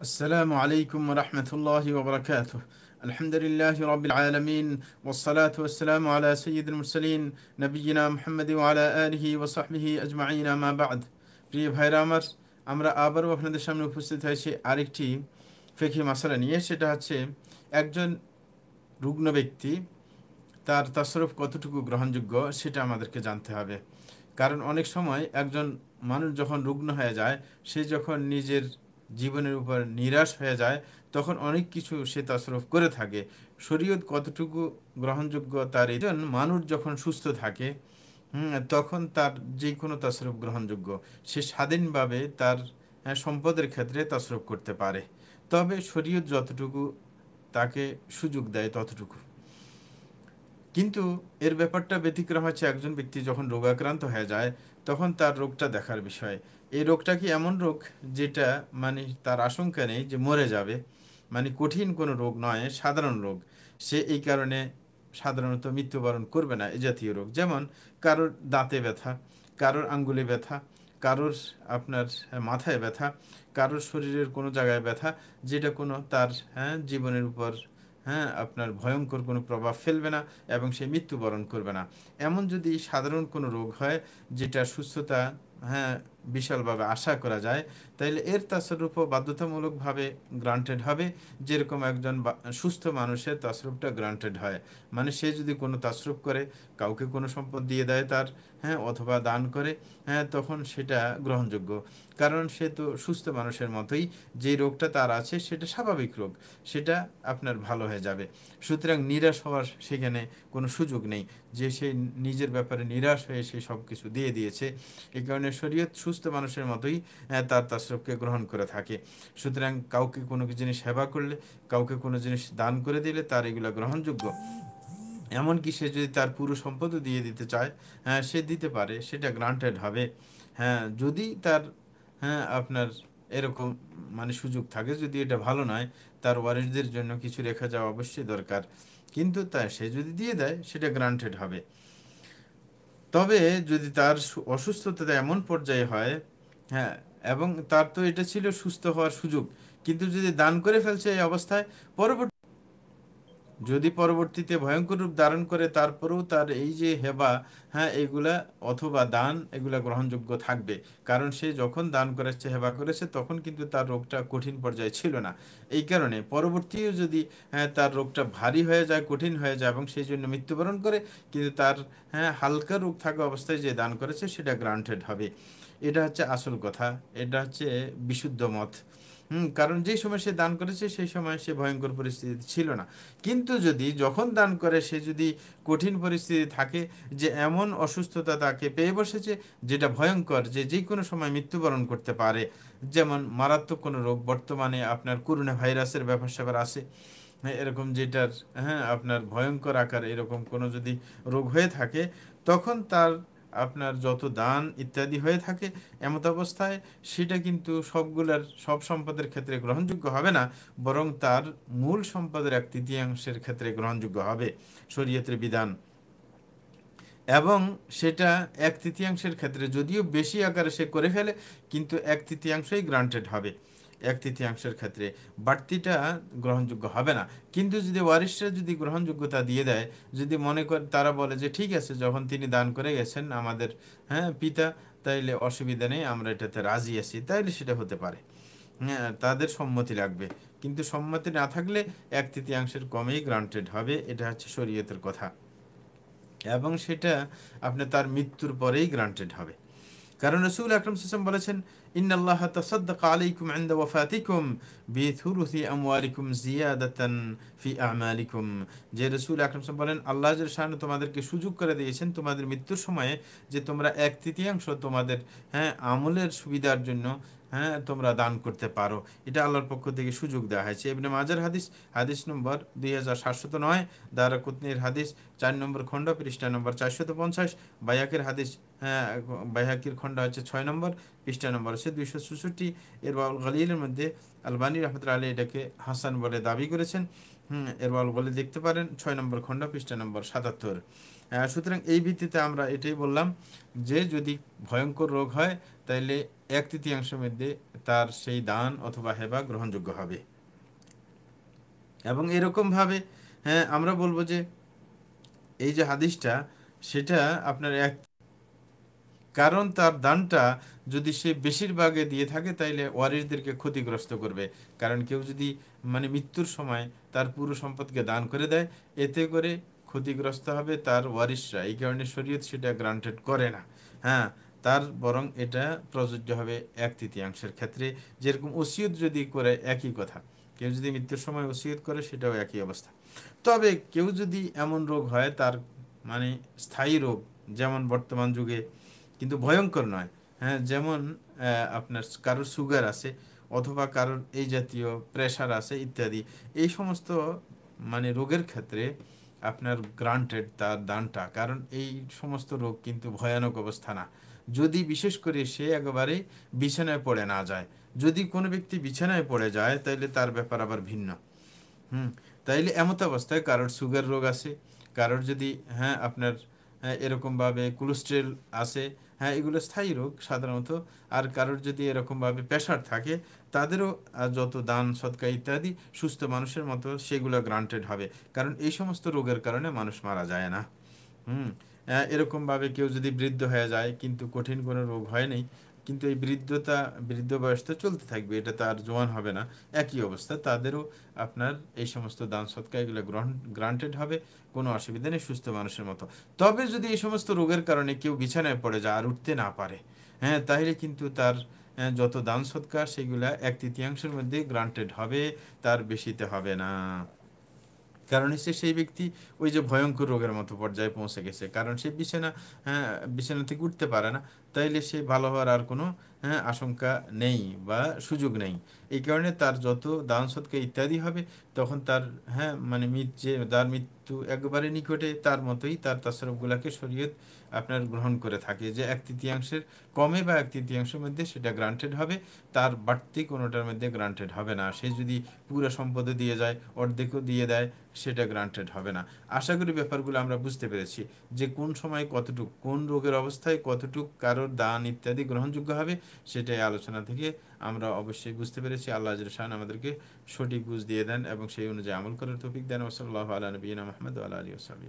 السلام عليكم ورحمة الله وبركاته الحمد لله رب العالمين والصلاة والسلام على سيد المرسلين نبينا محمد وعلى آله وصحبه أجمعين ما بعد প্রিয় ভাইরা আমার আমরা আবারও আপনাদের সামনে উপস্থিত হয়েছি আরেকটি ফেকি মশালা নিয়ে সেটা হচ্ছে একজন রুগ্ন ব্যক্তি তার তাসরফ কতটুকু গ্রহণযোগ্য সেটা আমাদেরকে জানতে হবে কারণ অনেক সময় একজন মানুষ যখন রুগ্ন হয়ে যায় সে যখন নিজের জীবনের উপর নিরাশ হয়ে যায়, তখন অনেক কিছু সে তাসরফ করে থাকে। শরীয়ত কতটুকু গ্রহণযোগ্য তার একজন মানুষ যখন সুস্থ থাকে তখন তার যে কোনো তাসরফ গ্রহণযোগ্য। সে স্বাধীনভাবে তার সম্পদের ক্ষেত্রে তাসরফ করতে পারে। তবে শরীয়ত যতটুকু তাকে সুযোগ দেয় ততটুকু। কিন্তু এর ব্যাপারটা ব্যতিক্রম হচ্ছে একজন ব্যক্তি যখন রোগাক্রান্ত হয়ে যায় তখন তার রোগটা দেখার বিষয়। এই রোগটা কি এমন রোগ যেটা মানে তার আশঙ্কা নেই যে মরে যাবে? মানে কঠিন কোনো রোগ নয়, সাধারণ রোগ। সে এই কারণে সাধারণত মৃত্যুবরণ করবে না এ জাতীয় রোগ। যেমন কারোর দাঁতে ব্যথা, কারোর আঙ্গুলে ব্যথা, কারোর আপনার মাথায় ব্যথা, কারোর শরীরের কোনো জায়গায় ব্যথা, যেটা কোনো তার হ্যাঁ জীবনের উপর হ্যাঁ আপনার ভয়ঙ্কর কোনো প্রভাব ফেলবে না এবং সে মৃত্যুবরণ করবে না। এমন যদি সাধারণ কোনো রোগ হয় যেটা সুস্থতা হ্যাঁ বিশালভাবে আশা করা যায়। তাইলে এর তাসরূপও বাধ্যতামূলকভাবে গ্রান্টেড হবে। যেরকম একজন সুস্থ মানুষের তাসরূপটা গ্রান্টেড হয়। মানে সে যদি কোনো তাসরূপ করে, কাউকে কোনো সম্পদ দিয়ে দেয় তার হ্যাঁ অথবা দান করে হ্যাঁ তখন সেটা গ্রহণযোগ্য। কারণ সে তো সুস্থ মানুষের মতোই যে রোগটা তার আছে সেটা স্বাভাবিক রোগ, সেটা আপনার ভালো হয়ে যাবে। সুতরাং নিরাশ হওয়ার সেখানে কোনো সুযোগ নেই। যে সে নিজের ব্যাপারে নিরাশ হয়ে সে সব কিছু দিয়ে দিয়েছে। এই কারণে শরীয়ত সুস্থ মানুষের মতোই তার তাসরফকে গ্রহণ করে থাকে। সুতরাং কাউকে কোনো জিনিস সেবা করলে, কাউকে কোনো জিনিস দান করে দিলে তার এগুলো গ্রহণযোগ্য। এমনকি সে যদি তার পুরো সম্পদও দিয়ে দিতে চায় হ্যাঁ সে দিতে পারে, সেটা গ্রান্টেড হবে। হ্যাঁ যদি তার হ্যাঁ আপনার এরকম মানে সুযোগ থাকে, যদি এটা ভালো নয়, তার ওয়ারিসদের জন্য কিছু রেখা যাওয়া অবশ্যই দরকার। কিন্তু তা সে যদি দিয়ে দেয়, সেটা গ্রান্টেড হবে। তবে যদি তার অসুস্থতা এমন পর্যায়ে হয় হ্যাঁ এবং তার তো এটা ছিল সুস্থ হওয়ার সুযোগ, কিন্তু যদি দান করে ফেলছে এই অবস্থায়, পরবর্তী যদি পরবর্তীতে ভয়ঙ্কর রূপ ধারণ করে, তারপরেও তার এই যে হেবা হ্যাঁ এগুলা অথবা দান, এগুলা গ্রহণযোগ্য থাকবে। কারণ সে যখন দান করেছে, হেবা করেছে, তখন কিন্তু তার রোগটা কঠিন পর্যায়ে ছিল না। এই কারণে পরবর্তীও যদি হ্যাঁ তার রোগটা ভারী হয়ে যায়, কঠিন হয়ে যায় এবং সেই জন্য মৃত্যুবরণ করে, কিন্তু তার হ্যাঁ হালকা রোগ থাকা অবস্থায় যে দান করেছে, সেটা গ্রান্টেড হবে। এটা হচ্ছে আসল কথা। এটা হচ্ছে বিশুদ্ধ মত। হুম কারণ যেই সময় সে দান করেছে সেই সময় সে ভয়ঙ্কর পরিস্থিতি ছিল না। কিন্তু যদি যখন দান করে সে যদি কঠিন পরিস্থিতি থাকে যে এমন অসুস্থতা তাকে পেয়ে বসেছে যেটা ভয়ঙ্কর যে যে কোনো সময় মৃত্যুবরণ করতে পারে যেমন মারাত্মক কোনো রোগ বর্তমানে আপনার করোনা ভাইরাসের ব্যাপার স্যাপার আছে হ্যাঁ, এরকম যেটার হ্যাঁ আপনার ভয়ঙ্কর আকার এরকম কোনো যদি রোগ হয়ে থাকে তখন তার আপনার যত দান ইত্যাদি হয়ে থাকে এমত অবস্থায়, সেটা কিন্তু সবগুলার, সব সম্পদের ক্ষেত্রে গ্রহণযোগ্য হবে না, বরং তার মূল সম্পদের এক তৃতীয়াংশের ক্ষেত্রে গ্রহণযোগ্য হবে শরীয়তের বিধান। এবং সেটা এক তৃতীয়াংশের ক্ষেত্রে, যদিও বেশি আকারে সে করে ফেলে, কিন্তু এক তৃতীয়াংশই গ্রান্টেড হবে। এক তৃতীয়াংশের ক্ষেত্রে বাড়তিটা গ্রহণযোগ্য হবে না। কিন্তু যদি ওয়ারিশরা যদি গ্রহণযোগ্যতা দিয়ে দেয়, যদি মনে করে, তারা বলে যে ঠিক আছে, যখন তিনি দান করে গেছেন আমাদের হ্যাঁ পিতা, তাইলে অসুবিধা নেই, আমরা এটাতে রাজি আছি, তাইলে সেটা হতে পারে। হ্যাঁ তাদের সম্মতি লাগবে। কিন্তু সম্মতি না থাকলে এক তৃতীয়াংশের কমেই গ্রান্টেড হবে, এটা হচ্ছে শরীয়তের কথা। এবং সেটা আপনি তার মৃত্যুর পরেই গ্রান্টেড হবে। কারণ রসুল আকরম সাসম বলেছেন ইন্নাল্লাহ তাসাদ্দাক আলাইকুম ইনদা ওয়াফাতিকুম বিথুলুথি আমওয়ালিকুম জিয়াদাতান ফি আমালিকুম যে রসুল আকরম বলেন আল্লাহ শান তোমাদেরকে সুযোগ করে দিয়েছেন তোমাদের মৃত্যুর সময়ে যে তোমরা এক তৃতীয়াংশ তোমাদের হ্যাঁ আমলের সুবিধার জন্য হ্যাঁ তোমরা দান করতে পারো। এটা আল্লাহর পক্ষ থেকে সুযোগ দেওয়া হয়েছে। এমনি মাজার হাদিস হাদিস নম্বর দুই হাজার সাতশত নয় দারা কুতনির হাদিস চার নম্বর খণ্ড, পৃষ্ঠা নম্বর চারশত পঞ্চাশ বাইয়াকের হাদিস হ্যাঁ বাইহাকির খণ্ড হচ্ছে ছয় নম্বর পৃষ্ঠা নম্বর হচ্ছে দুইশো চৌষট্টি। এর বাউল গালিলের মধ্যে আলবানী রহমতুল্লা আলী এটাকে হাসান বলে দাবি করেছেন। হুম এর বাউল বলে দেখতে পারেন, ছয় নম্বর খণ্ড, পৃষ্ঠা নম্বর সাতাত্তর। সুতরাং এই ভিত্তিতে আমরা এটাই বললাম যে যদি ভয়ঙ্কর রোগ হয়, তাইলে এক তৃতীয়াংশের মধ্যে তার সেই দান অথবা হেবা গ্রহণযোগ্য হবে। এবং এরকমভাবে হ্যাঁ আমরা বলব যে এই যে হাদিসটা, সেটা আপনার এক কারণ তার দানটা যদি সে বেশিরভাগে দিয়ে থাকে, তাইলে ওয়ারিসদেরকে ক্ষতিগ্রস্ত করবে। কারণ কেউ যদি মানে মৃত্যুর সময় তার পুরো সম্পদকে দান করে দেয়, এতে করে ক্ষতিগ্রস্ত হবে তার ওয়ারিসরা এই কারণে শরীয়ত সেটা গ্রান্টেড করে না। হ্যাঁ তার বরং এটা প্রযোজ্য হবে এক তৃতীয়াংশের ক্ষেত্রে। যেরকম ওসিয়ত যদি করে একই কথা। কেউ যদি মৃত্যুর সময় ওসিয়ত করে, সেটাও একই অবস্থা। তবে কেউ যদি এমন রোগ হয়, তার মানে স্থায়ী রোগ, যেমন বর্তমান যুগে কিন্তু ভয়ঙ্কর নয়। হ্যাঁ যেমন আপনার কারোর সুগার আছে অথবা কারোর এই জাতীয় প্রেশার আছে ইত্যাদি। এই সমস্ত মানে রোগের ক্ষেত্রে আপনার গ্রান্টেড তার দানটা, কারণ এই সমস্ত রোগ কিন্তু ভয়ানক অবস্থা না। যদি বিশেষ করে সে একেবারে বিছানায় পড়ে না যায়, যদি কোনো ব্যক্তি বিছানায় পড়ে যায়, তাইলে তার ব্যাপার আবার ভিন্ন। হুম, তাইলে এমত অবস্থায় কারোর সুগার রোগ আছে, কারোর যদি হ্যাঁ আপনার এরকমভাবে কোলেস্ট্রেল আছে হ্যাঁ এগুলো স্থায়ী রোগ সাধারণত। আর কারোর যদি এরকমভাবে প্রেশার থাকে, তাদেরও যত দান সৎকা ইত্যাদি সুস্থ মানুষের মতো সেগুলো গ্রান্টেড হবে। কারণ এই সমস্ত রোগের কারণে মানুষ মারা যায় না। হুম এরকমভাবে কেউ যদি বৃদ্ধ হয়ে যায়, কিন্তু কঠিন কোনো রোগ হয় নাই কিন্তু এই বৃদ্ধতা, বৃদ্ধ বয়স তো চলতে থাকবে, এটা তার জোয়ান হবে না। একই অবস্থা, তাদেরও আপনার এই সমস্ত দান সৎকা এগুলো গ্রহণ গ্রান্টেড হবে, কোনো অসুবিধা নেই, সুস্থ মানুষের মতো। তবে যদি এই সমস্ত রোগের কারণে কেউ বিছানায় পড়ে যায় আর উঠতে না পারে হ্যাঁ তাহলে কিন্তু তার যত দান সৎকার, সেগুলা এক তৃতীয়াংশের মধ্যে গ্রান্টেড হবে, তার বেশিতে হবে না। কারণ হচ্ছে সেই ব্যক্তি ওই যে ভয়ঙ্কর রোগের মতো পর্যায়ে পৌঁছে গেছে। কারণ সে বিছানা হ্যাঁ বিছানা থেকে উঠতে পারে না। তাইলে সে ভালো হওয়ার আর কোনো হ্যাঁ আশঙ্কা নেই বা সুযোগ নেই। এই কারণে তার যত দান সৎকা ইত্যাদি হবে, তখন তার হ্যাঁ মানে যে, তার মৃত্যু একবারে নিকটে তার মতোই তার তাসরফগুলাকে শরীয়ত আপনার গ্রহণ করে থাকে যে, এক তৃতীয়াংশের কমে বা এক তৃতীয়াংশের মধ্যে সেটা গ্রান্টেড হবে, তার বাড়তি কোনোটার মধ্যে গ্রান্টেড হবে না। সে যদি পুরো সম্পদে দিয়ে যায়, অর্ধেকও দিয়ে দেয়, সেটা গ্রান্টেড হবে না। আশা করি ব্যাপারগুলো আমরা বুঝতে পেরেছি যে, কোন সময় কতটুক, কোন রোগের অবস্থায় কতটুক কারোর দান ইত্যাদি গ্রহণযোগ্য হবে সেটাই আলোচনা থেকে আমরা অবশ্যই বুঝতে পেরেছি। আল্লাহ শাহান আমাদেরকে সঠিক বুঝ দিয়ে দেন এবং সেই অনুযায়ী আমল করার তৌফিক দেন। ওসল্লাহ আল্লাহ নবীন মাহমদ আল্লাহ আলী ওসাল